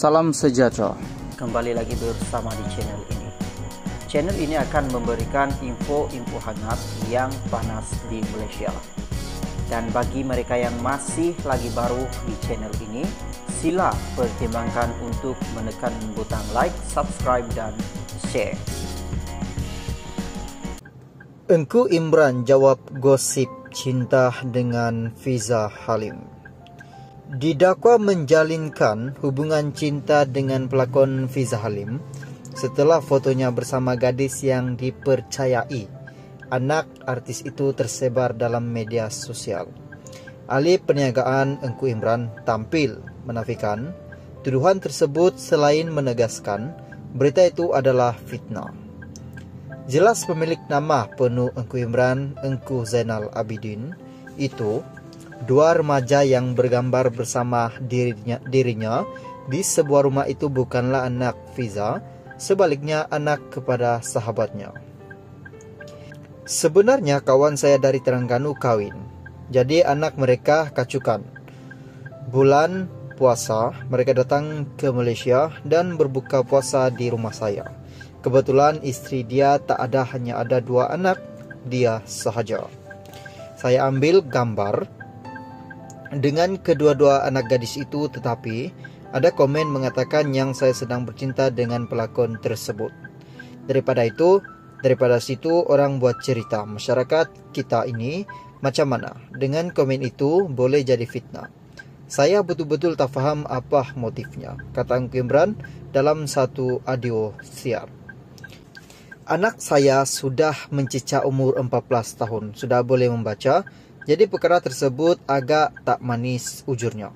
Salam sejahtera. Kembali lagi bersama di channel ini. Channel ini akan memberikan info-info hangat yang panas di Malaysia. Dan bagi mereka yang masih lagi baru di channel ini, sila pertimbangkan untuk menekan butang like, subscribe dan share. Engku Imran jawab gosip cinta dengan Fiza Halim. Didakwa menjalinkan hubungan cinta dengan pelakon Fiza Halim setelah fotonya bersama gadis yang dipercayai anak artis itu tersebar dalam media sosial. Ahli perniagaan Engku Imran tampil menafikan tuduhan tersebut selain menegaskan berita itu adalah fitnah. Jelas pemilik nama penuh Engku Imran, Engku Zainal Abidin, itu dua remaja yang bergambar bersama dirinya, dirinya di sebuah rumah itu bukanlah anak Fiza, sebaliknya anak kepada sahabatnya. Sebenarnya kawan saya dari Terengganu kawin, jadi anak mereka kacukan. Bulan puasa, mereka datang ke Malaysia dan berbuka puasa di rumah saya. Kebetulan istri dia tak ada hanya ada dua anak, dia sahaja. Saya ambil gambar dengan kedua-dua anak gadis itu tetapi ada komen mengatakan yang saya sedang bercinta dengan pelakon tersebut. Daripada itu, daripada situ orang buat cerita masyarakat kita ini macam mana. Dengan komen itu boleh jadi fitnah. Saya betul-betul tak faham apa motifnya, kata Angku Imran dalam satu audio siar. Anak saya sudah mencicak umur 14 tahun, sudah boleh membaca, jadi perkara tersebut agak tak manis ujurnya.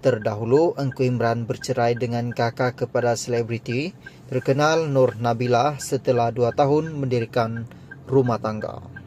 Terdahulu, Engku Imran bercerai dengan kakak kepada selebriti terkenal Nur Nabila setelah dua tahun mendirikan rumah tangga.